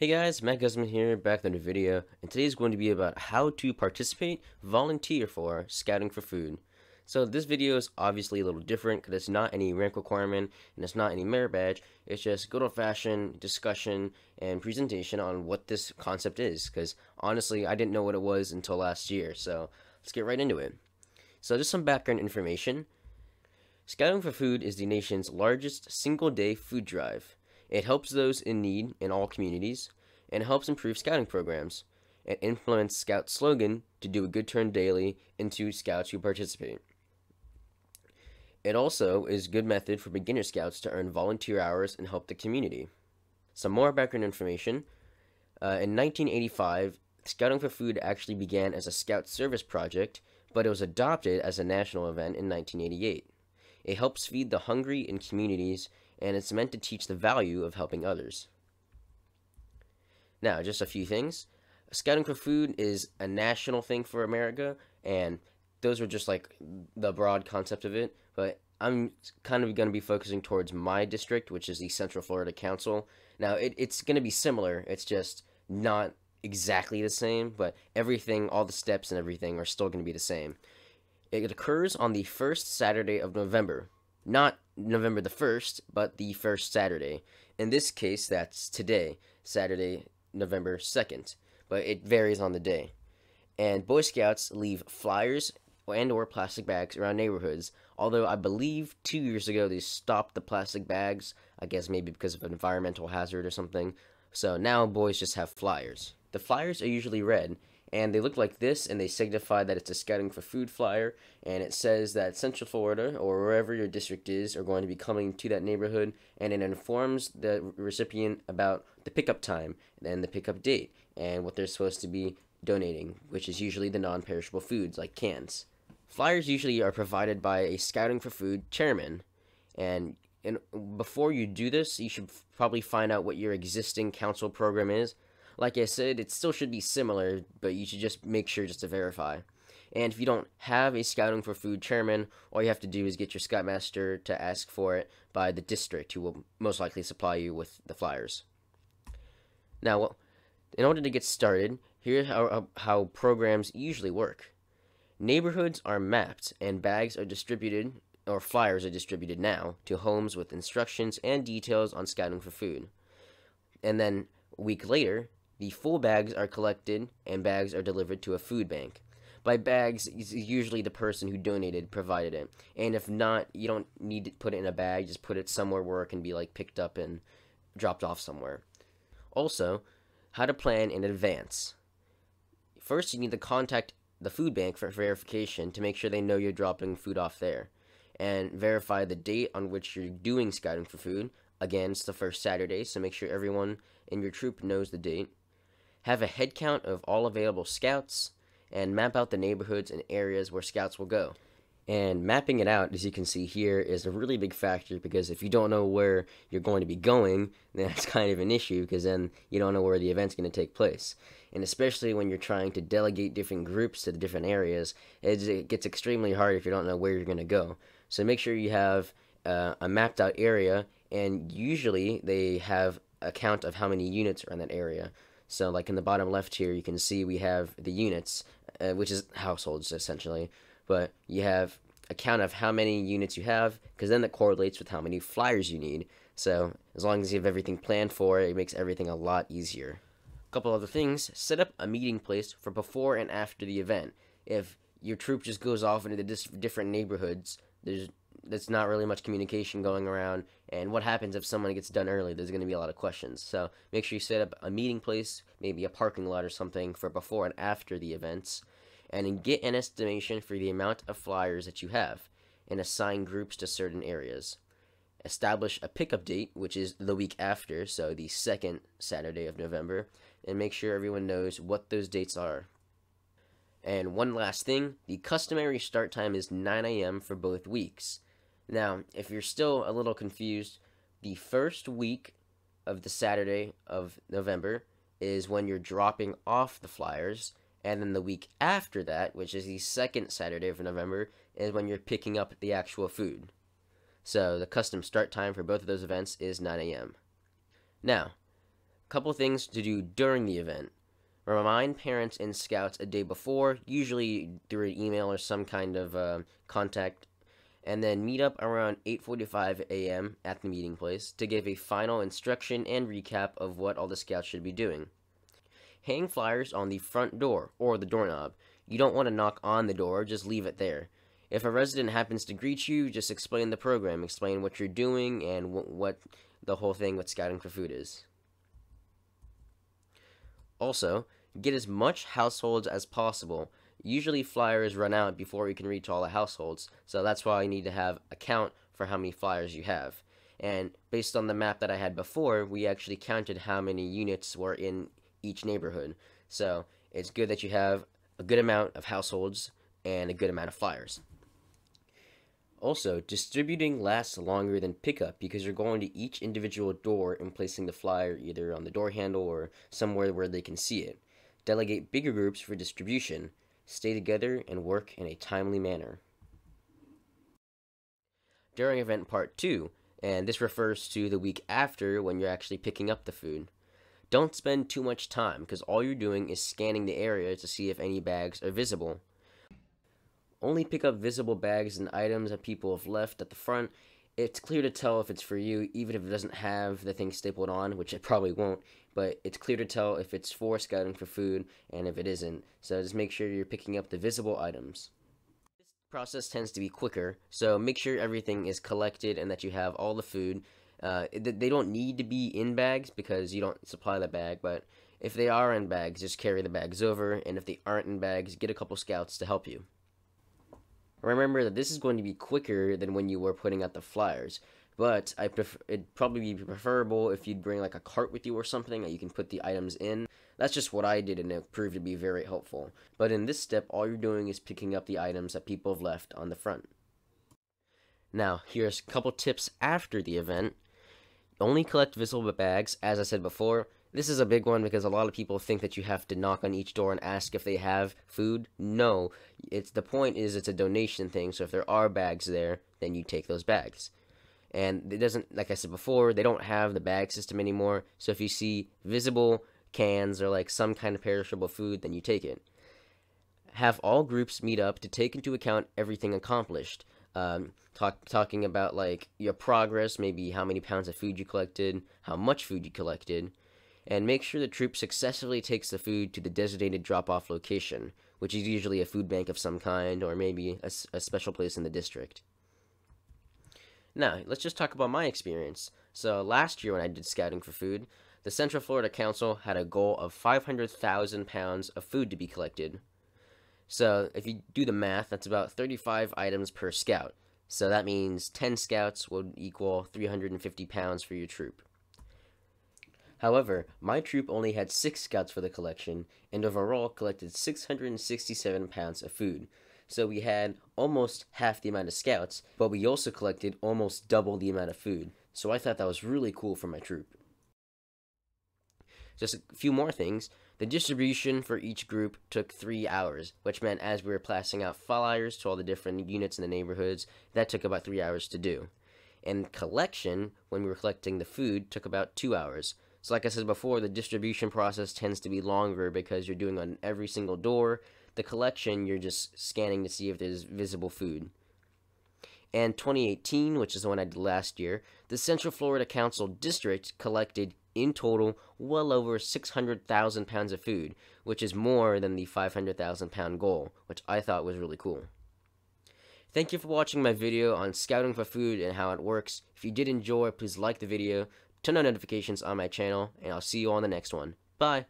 Hey guys, Mac Guzman here, back with another video, and today is going to be about how to participate, volunteer for, Scouting for Food. So this video is obviously a little different because it's not any rank requirement and it's not any merit badge, it's just good old fashioned discussion and presentation on what this concept is because honestly I didn't know what it was until last year, so let's get right into it. So just some background information. Scouting for Food is the nation's largest single day food drive. It helps those in need in all communities and helps improve scouting programs. It implements Scout slogan to do a good turn daily into scouts who participate. It also is a good method for beginner scouts to earn volunteer hours and help the community. Some more background information. Uh, in 1985, Scouting for Food actually began as a scout service project, but it was adopted as a national event in 1988. It helps feed the hungry in communities and it's meant to teach the value of helping others. Now, just a few things. Scouting for Food is a national thing for America, and those are just like the broad concept of it. But I'm kind of going to be focusing towards my district, which is the Central Florida Council. Now, it, it's going to be similar, it's just not exactly the same, but everything, all the steps and everything are still going to be the same. It occurs on the first Saturday of November, not November the 1st, but the first Saturday. In this case, that's today, Saturday, November 2nd, but it varies on the day. And Boy Scouts leave flyers and or plastic bags around neighborhoods, although I believe 2 years ago they stopped the plastic bags, I guess maybe because of an environmental hazard or something. So now boys just have flyers. The flyers are usually red, and they look like this and they signify that it's a scouting for food flyer and it says that central florida or wherever your district is are going to be coming to that neighborhood and it informs the recipient about the pickup time and the pickup date and what they're supposed to be donating which is usually the non-perishable foods like cans. Flyers usually are provided by a scouting for food chairman and and before you do this you should probably find out what your existing council program is like I said, it still should be similar, but you should just make sure just to verify. And if you don't have a Scouting for Food chairman, all you have to do is get your Scoutmaster to ask for it by the district, who will most likely supply you with the flyers. Now, in order to get started, here's how, how programs usually work. Neighborhoods are mapped, and bags are distributed, or flyers are distributed now, to homes with instructions and details on Scouting for Food. And then, a week later, the full bags are collected and bags are delivered to a food bank. By bags, usually the person who donated provided it. And if not, you don't need to put it in a bag, just put it somewhere where it can be like picked up and dropped off somewhere. Also, how to plan in advance. First, you need to contact the food bank for verification to make sure they know you're dropping food off there. And verify the date on which you're doing scouting for food. Again, it's the first Saturday, so make sure everyone in your troop knows the date have a head count of all available scouts, and map out the neighborhoods and areas where scouts will go. And mapping it out, as you can see here, is a really big factor because if you don't know where you're going to be going, then that's kind of an issue because then you don't know where the event's going to take place. And especially when you're trying to delegate different groups to the different areas, it gets extremely hard if you don't know where you're going to go. So make sure you have uh, a mapped out area, and usually they have a count of how many units are in that area. So like in the bottom left here, you can see we have the units, uh, which is households essentially. But you have a count of how many units you have, because then that correlates with how many flyers you need. So as long as you have everything planned for, it makes everything a lot easier. A couple other things, set up a meeting place for before and after the event. If your troop just goes off into the different neighborhoods, there's there's not really much communication going around. And what happens if someone gets done early? There's going to be a lot of questions. So make sure you set up a meeting place, maybe a parking lot or something for before and after the events. And get an estimation for the amount of flyers that you have and assign groups to certain areas. Establish a pickup date, which is the week after, so the second Saturday of November, and make sure everyone knows what those dates are. And one last thing the customary start time is 9 a.m. for both weeks. Now, if you're still a little confused, the first week of the Saturday of November is when you're dropping off the flyers, and then the week after that, which is the second Saturday of November, is when you're picking up the actual food. So the custom start time for both of those events is 9 a.m. Now, a couple things to do during the event. Remind parents and scouts a day before, usually through an email or some kind of uh, contact, and then meet up around 8:45 a.m. at the meeting place to give a final instruction and recap of what all the scouts should be doing. Hang flyers on the front door or the doorknob. You don't want to knock on the door, just leave it there. If a resident happens to greet you, just explain the program, explain what you're doing and what the whole thing with Scouting for Food is. Also, get as much households as possible. Usually flyers run out before you can reach all the households, so that's why you need to have a count for how many flyers you have. And based on the map that I had before, we actually counted how many units were in each neighborhood. So it's good that you have a good amount of households and a good amount of flyers. Also, distributing lasts longer than pickup because you're going to each individual door and placing the flyer either on the door handle or somewhere where they can see it. Delegate bigger groups for distribution. Stay together and work in a timely manner. During event part 2, and this refers to the week after when you're actually picking up the food. Don't spend too much time because all you're doing is scanning the area to see if any bags are visible. Only pick up visible bags and items that people have left at the front. It's clear to tell if it's for you, even if it doesn't have the thing stapled on, which it probably won't, but it's clear to tell if it's for scouting for food and if it isn't. So just make sure you're picking up the visible items. This process tends to be quicker, so make sure everything is collected and that you have all the food. Uh, they don't need to be in bags because you don't supply the bag, but if they are in bags, just carry the bags over, and if they aren't in bags, get a couple scouts to help you. Remember that this is going to be quicker than when you were putting out the flyers, but I prefer it'd probably be preferable if you'd bring like a cart with you or something that you can put the items in. That's just what I did and it proved to be very helpful. But in this step, all you're doing is picking up the items that people have left on the front. Now, here's a couple tips after the event. Only collect visible bags, as I said before, this is a big one because a lot of people think that you have to knock on each door and ask if they have food. No, it's the point is it's a donation thing. So if there are bags there, then you take those bags. And it doesn't, like I said before, they don't have the bag system anymore. So if you see visible cans or like some kind of perishable food, then you take it. Have all groups meet up to take into account everything accomplished. Um, talk, talking about like your progress, maybe how many pounds of food you collected, how much food you collected, and make sure the troop successfully takes the food to the designated drop-off location, which is usually a food bank of some kind or maybe a, a special place in the district. Now, let's just talk about my experience. So, last year when I did scouting for food, the Central Florida Council had a goal of 500,000 pounds of food to be collected. So, if you do the math, that's about 35 items per scout. So that means 10 scouts would equal 350 pounds for your troop. However, my troop only had six scouts for the collection, and overall collected 667 pounds of food. So we had almost half the amount of scouts, but we also collected almost double the amount of food. So I thought that was really cool for my troop. Just a few more things. The distribution for each group took three hours, which meant as we were passing out flyers to all the different units in the neighborhoods, that took about three hours to do. And collection, when we were collecting the food, took about two hours. So like I said before, the distribution process tends to be longer because you're doing on every single door. The collection, you're just scanning to see if there's visible food. And 2018, which is the one I did last year, the Central Florida Council District collected in total well over 600,000 pounds of food, which is more than the 500,000 pound goal, which I thought was really cool. Thank you for watching my video on scouting for food and how it works. If you did enjoy, please like the video, turn on notifications on my channel, and I'll see you on the next one. Bye!